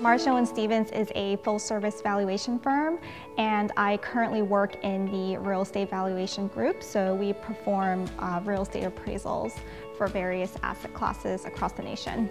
Marshall and Stevens is a full-service valuation firm, and I currently work in the real estate valuation group. So we perform uh, real estate appraisals for various asset classes across the nation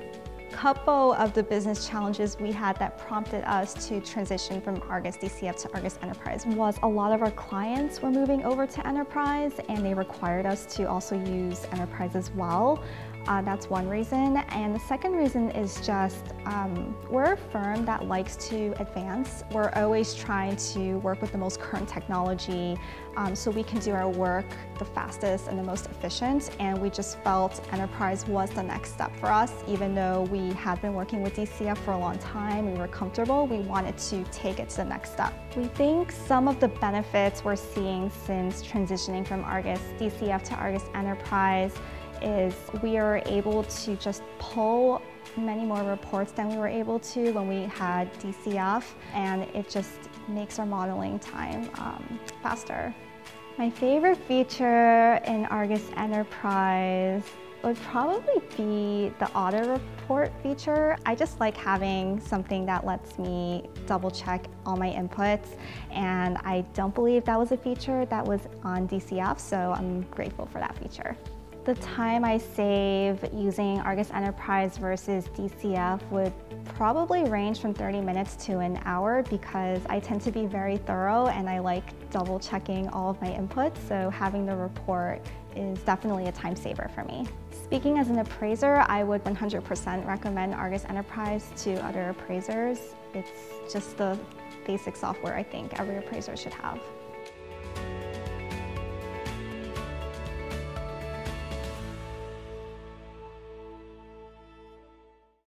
couple of the business challenges we had that prompted us to transition from Argus DCF to Argus Enterprise was a lot of our clients were moving over to Enterprise and they required us to also use Enterprise as well. Uh, that's one reason. And the second reason is just um, we're a firm that likes to advance. We're always trying to work with the most current technology um, so we can do our work the fastest and the most efficient. And we just felt Enterprise was the next step for us, even though we we had been working with DCF for a long time, we were comfortable, we wanted to take it to the next step. We think some of the benefits we're seeing since transitioning from Argus DCF to Argus Enterprise is we are able to just pull many more reports than we were able to when we had DCF and it just makes our modeling time um, faster. My favorite feature in Argus Enterprise would probably be the auto report feature. I just like having something that lets me double check all my inputs and I don't believe that was a feature that was on DCF so I'm grateful for that feature. The time I save using Argus Enterprise versus DCF would probably range from 30 minutes to an hour because I tend to be very thorough and I like double checking all of my inputs, so having the report is definitely a time saver for me. Speaking as an appraiser, I would 100% recommend Argus Enterprise to other appraisers. It's just the basic software I think every appraiser should have.